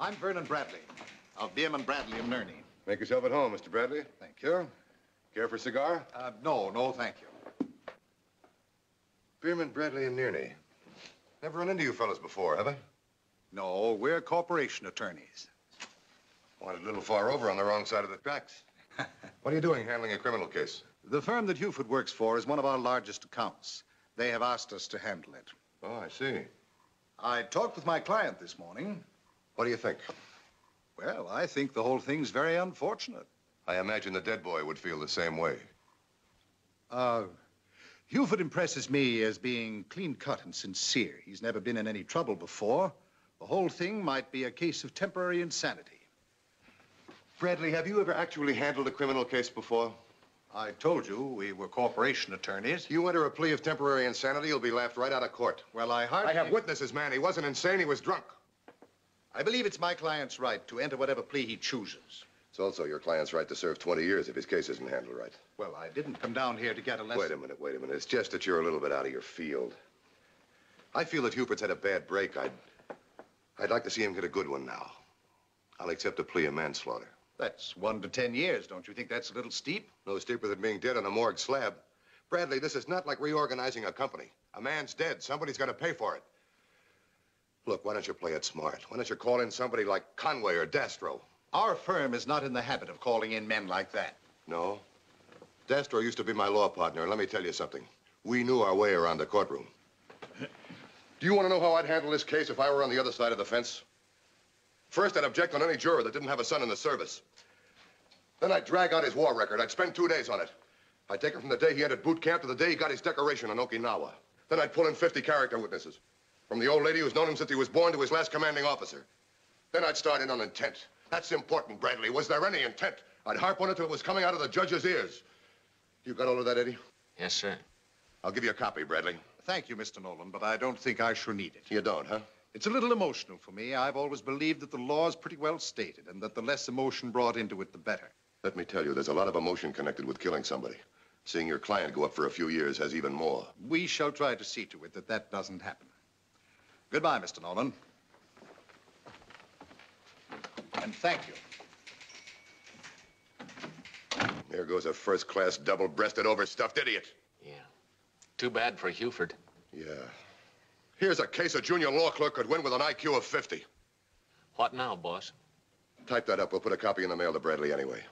I'm Vernon Bradley of Bierman Bradley and Nerney. Make yourself at home, Mr. Bradley. Thank you. Care for a cigar? Uh, no, no, thank you. Bierman, Bradley, and Nearney. Never run into you fellas before, have I? No, we're corporation attorneys. Wanted a little far over on the wrong side of the tracks. what are you doing handling a criminal case? The firm that Hufford works for is one of our largest accounts. They have asked us to handle it. Oh, I see. I talked with my client this morning. What do you think? Well, I think the whole thing's very unfortunate. I imagine the dead boy would feel the same way. Uh, Hufford impresses me as being clean cut and sincere. He's never been in any trouble before. The whole thing might be a case of temporary insanity. Bradley, have you ever actually handled a criminal case before? I told you we were corporation attorneys. You enter a plea of temporary insanity, you'll be laughed right out of court. Well, I hardly... I have witnesses, man. He wasn't insane, he was drunk. I believe it's my client's right to enter whatever plea he chooses. It's also your client's right to serve 20 years if his case isn't handled right. Well, I didn't come down here to get a lesson. Wait a minute, wait a minute. It's just that you're a little bit out of your field. I feel that Hufford's had a bad break. I'd, I'd like to see him get a good one now. I'll accept a plea of manslaughter. That's one to ten years. Don't you think that's a little steep? No steeper than being dead on a morgue slab. Bradley, this is not like reorganizing a company. A man's dead. Somebody's got to pay for it. Look, why don't you play it smart? Why don't you call in somebody like Conway or Dastro? Our firm is not in the habit of calling in men like that. No? Dastro used to be my law partner, and let me tell you something. We knew our way around the courtroom. Do you want to know how I'd handle this case if I were on the other side of the fence? First, I'd object on any juror that didn't have a son in the service. Then I'd drag out his war record. I'd spend two days on it. I'd take it from the day he entered boot camp to the day he got his decoration on Okinawa. Then I'd pull in 50 character witnesses. From the old lady who's known him since he was born to his last commanding officer. Then I'd start in on intent. That's important, Bradley. Was there any intent? I'd harp on it till it was coming out of the judge's ears. You got all of that, Eddie? Yes, sir. I'll give you a copy, Bradley. Thank you, Mr. Knowland, but I don't think I shall need it. You don't, huh? It's a little emotional for me. I've always believed that the law is pretty well stated and that the less emotion brought into it, the better. Let me tell you, there's a lot of emotion connected with killing somebody. Seeing your client go up for a few years has even more. We shall try to see to it that that doesn't happen. Goodbye, Mr. Knowland. And thank you. There goes a first-class, double-breasted, overstuffed idiot. Yeah. Too bad for Hufford. Yeah. Here's a case a junior law clerk could win with an IQ of 50. What now, boss? Type that up. We'll put a copy in the mail to Bradley anyway.